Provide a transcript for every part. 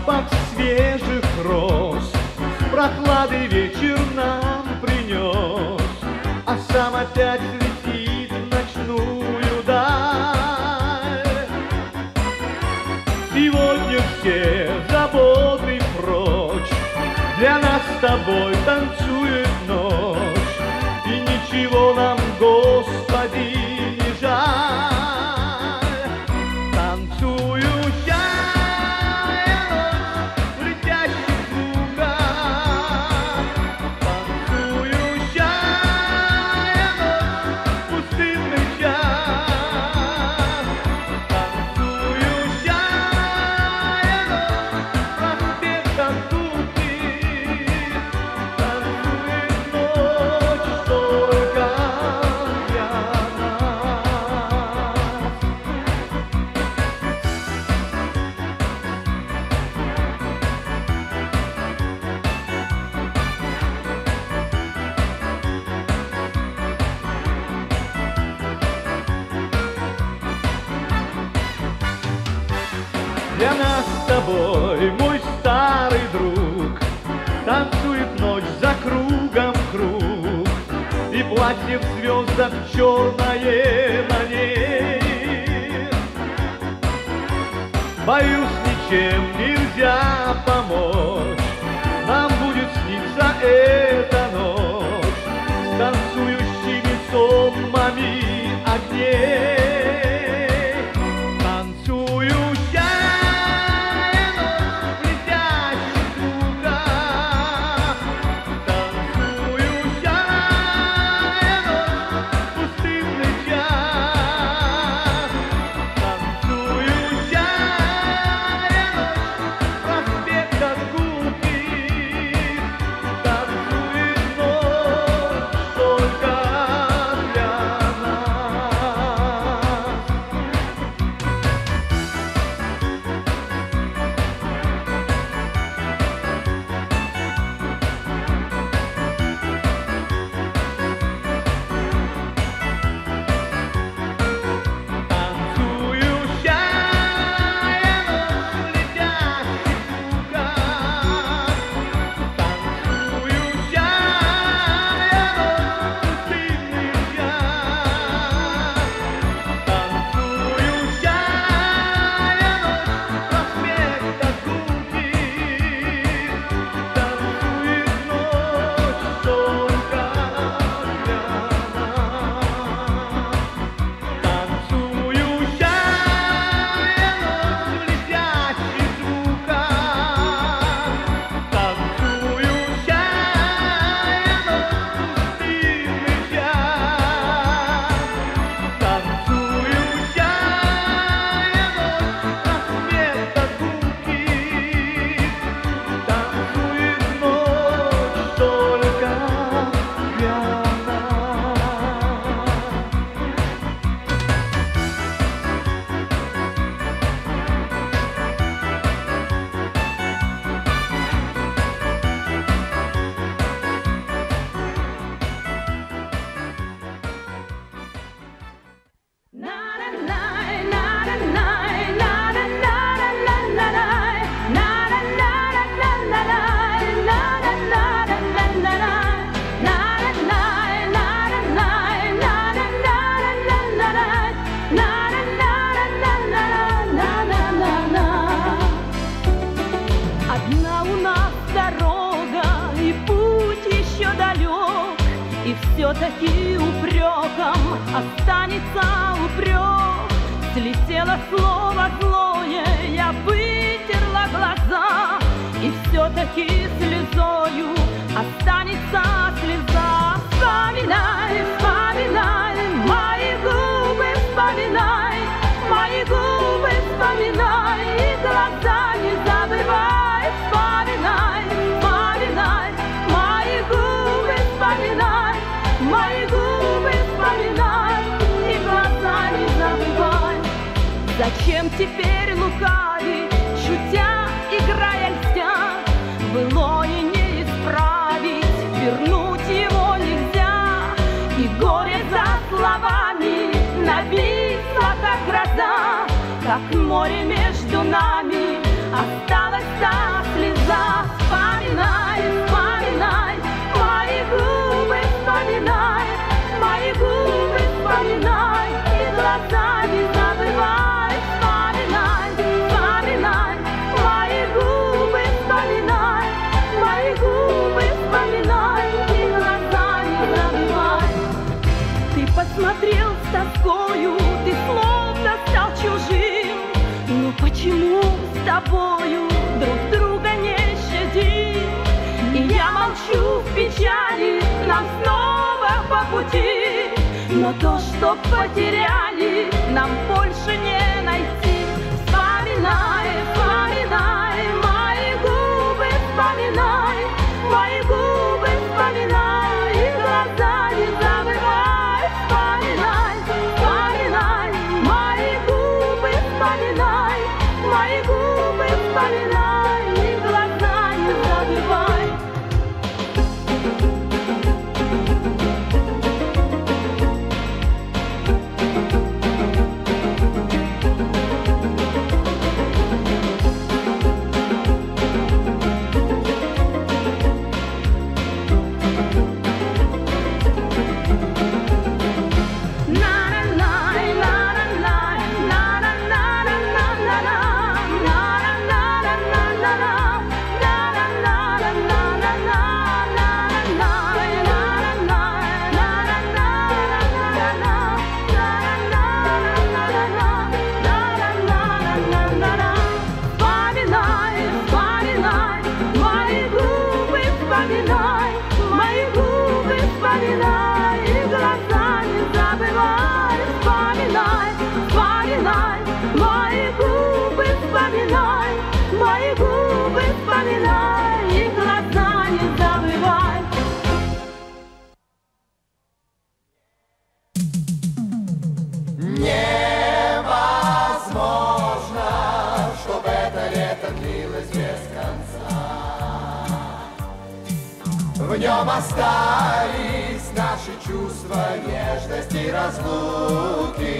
запах свежих роз. Прохлады вечер нам принес А сам опять летит в ночную даль. Сегодня все заботы прочь Для нас с тобой танцует ночь И ничего нам, Господь все-таки слезою останется слеза. Вспоминай, вспоминай, мои губы вспоминай, мои губы вспоминай, и глаза не забывай. Вспоминай, вспоминай, мои губы вспоминай, мои губы вспоминай, и глаза не забывай. Зачем теперь море между нами. Но то, что потеряли, нам больше не найти. Остались наши чувства нежности и разлуки.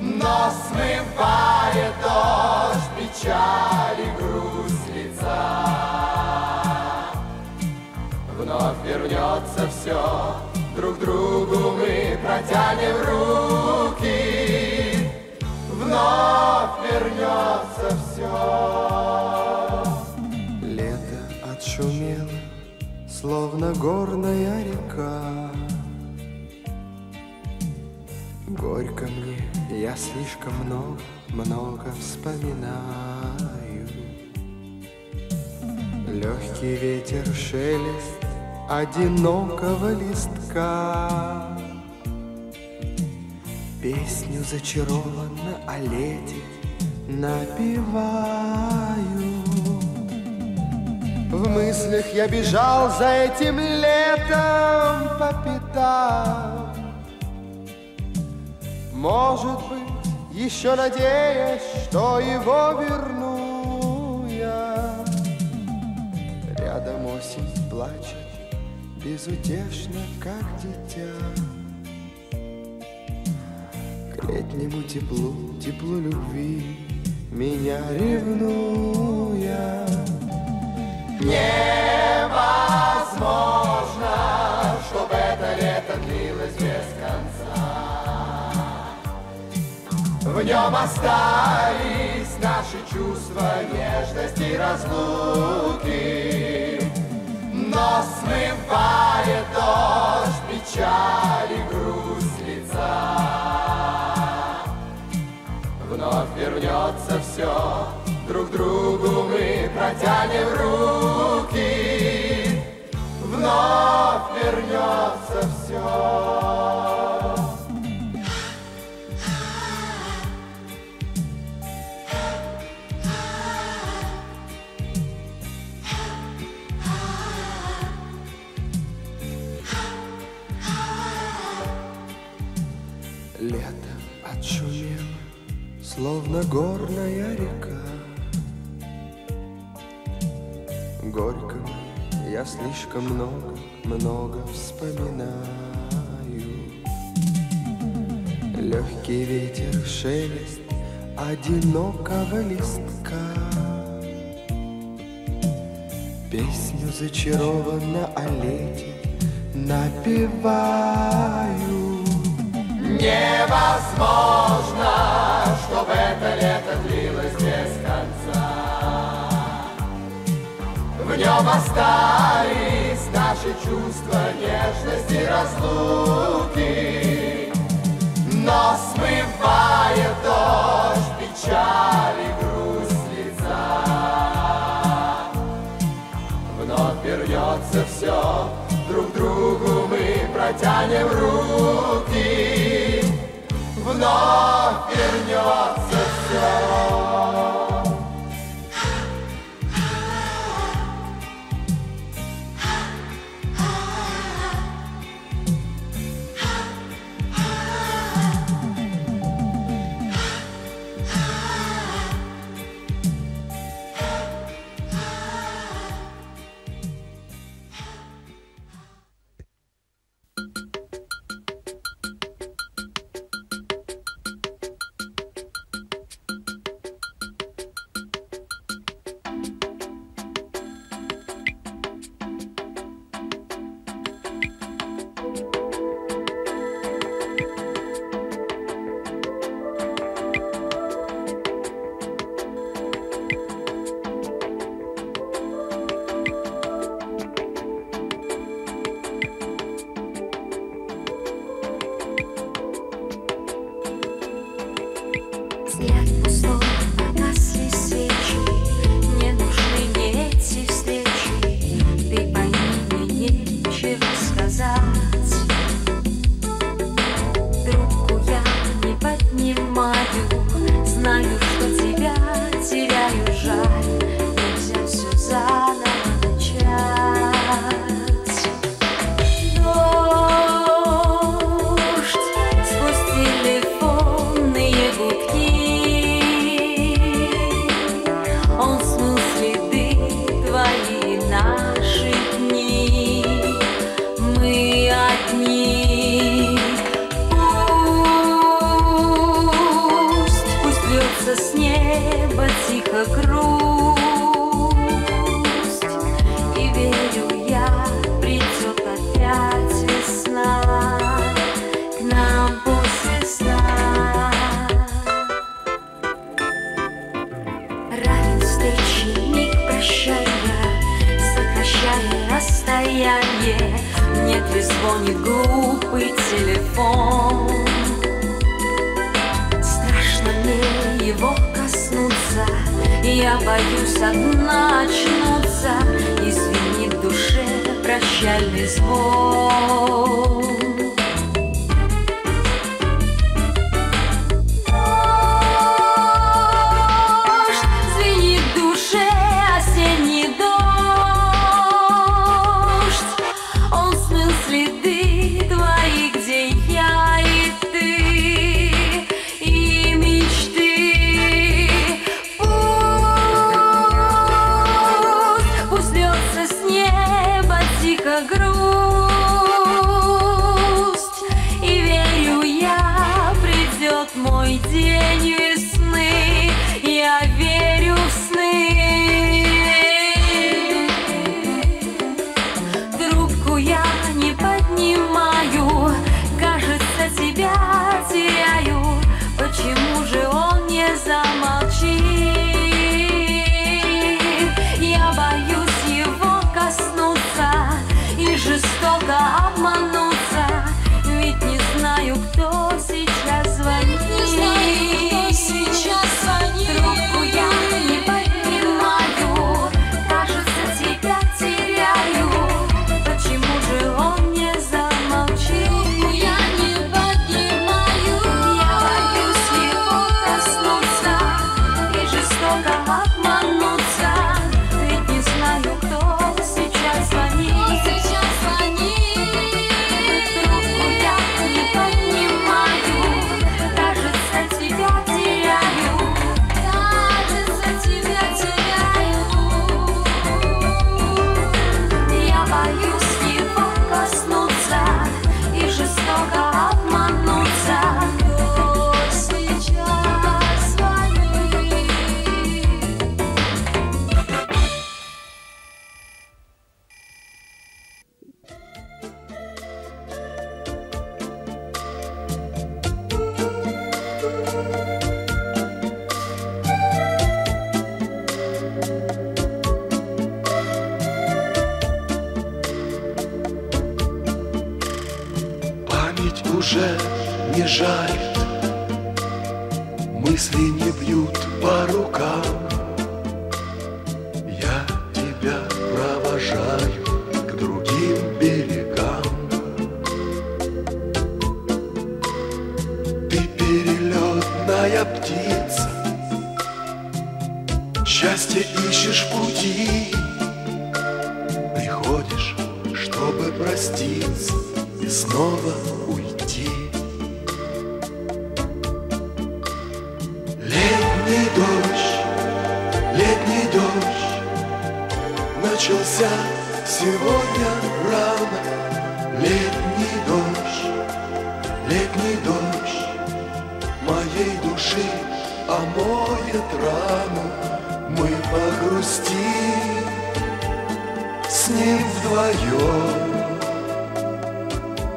Но смывает дождь печали грусть лица. Вновь вернется все, друг другу мы протянем руки. Вновь вернется все. Словно горная река. Горько мне, я слишком много, много вспоминаю. Легкий ветер шелест одинокого листка. Песню зачарованно о лете напеваю. В мыслях я бежал за этим летом по пятам. Может быть, еще надеясь, что его верну я. Рядом осень плачет, безутешно, как дитя. К летнему теплу, теплу любви, меня ревнуя. В нем остались наши чувства нежности и разлуки. Но смывает дождь печали грусть лица. Вновь вернется все, друг другу мы протянем руки. Вновь вернется все. Лето отшумело, словно горная река. Горько я слишком много, много вспоминаю. Легкий ветер шелест одинокого листка. Песню зачарованно о лете напеваю невозможно, чтобы это лето длилось без конца. В нем остались наши чувства нежности, и разлуки, но смывает дождь печали, и грусть лица. Вновь вернется все друг другу мы протянем руки, вновь вернется все. Пусть, пусть с неба тихо как Звонит глупый телефон. Страшно мне его коснуться. Я боюсь одна очнуться. И в душе прощальный звон. Летний дождь, летний дождь начался сегодня рано. Летний дождь, летний дождь моей души омоет рану. Мы погрустим с ним вдвоем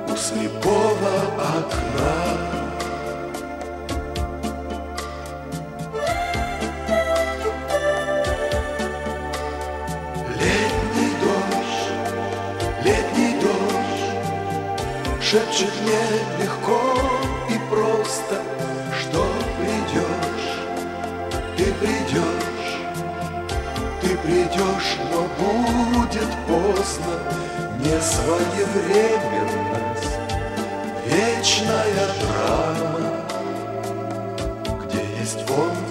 у слепого окна. Шепчет мне легко и просто Что придешь, ты придешь Ты придешь, но будет поздно Не своевременность Вечная драма Где есть он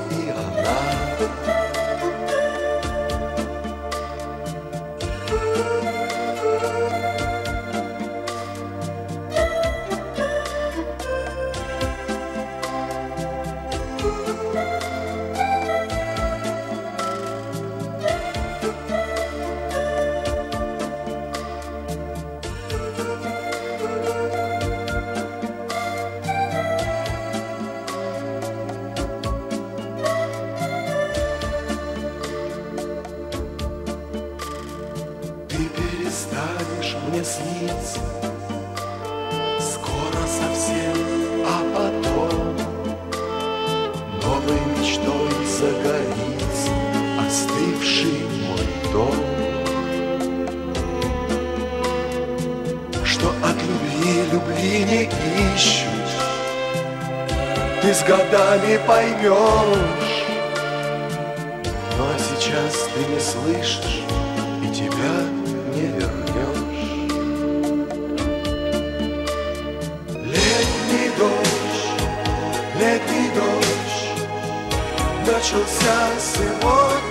Остывший мой дом. Что от любви любви не ищут. Ты с годами поймешь. Ну а сейчас ты не слышишь и тебя не вернешь. Летний дождь, летний дождь начался сегодня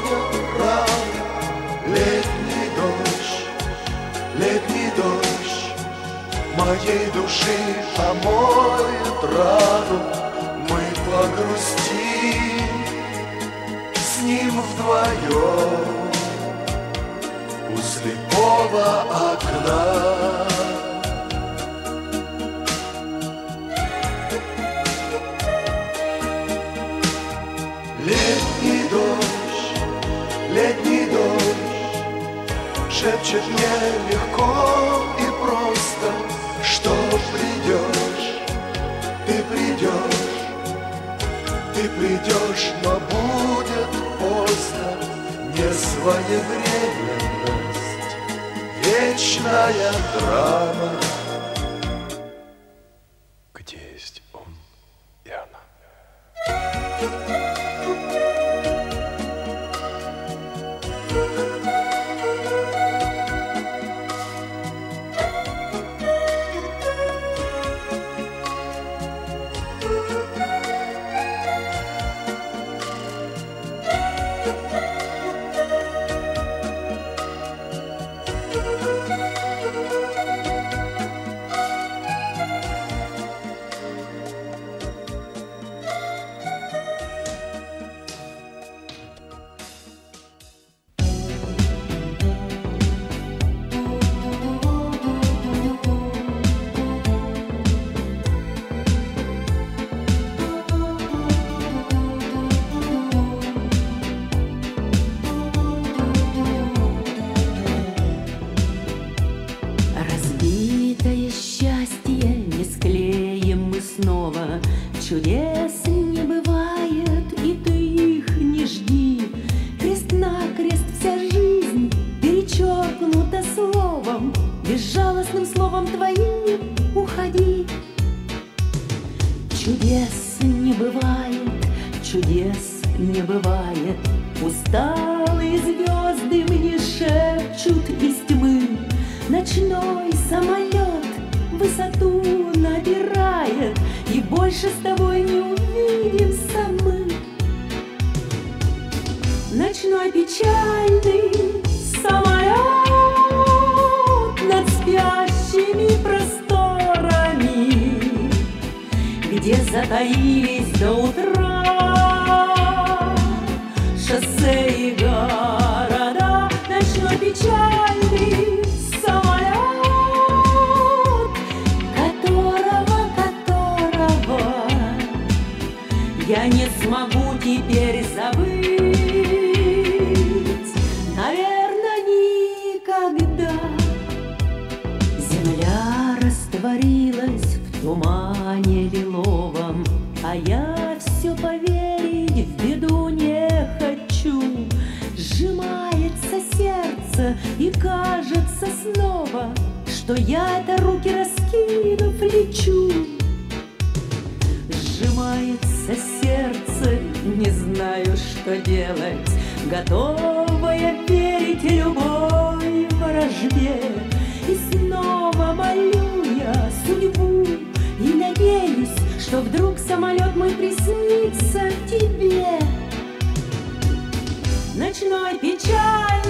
моей души омоет рану. Мы погрустим с ним вдвоем у слепого окна. Летний дождь, летний дождь шепчет мне легко Придешь, но будет поздно. Не своевременность Вечная драма чудес не бывает. Усталые звезды мне шепчут из тьмы. Ночной самолет высоту набирает, И больше с тобой не увидимся мы. Ночной печальный самолет Над спящими просторами, Где затаились до утра тумане лиловом, А я все поверить в беду не хочу. Сжимается сердце и кажется снова, Что я-то руки раскинув лечу. Сжимается сердце, не знаю, что делать, Готовая верить любой вражбе И снова молю я судьбу и надеюсь, что вдруг самолет мой приснится тебе. Ночной печаль.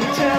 Georgia.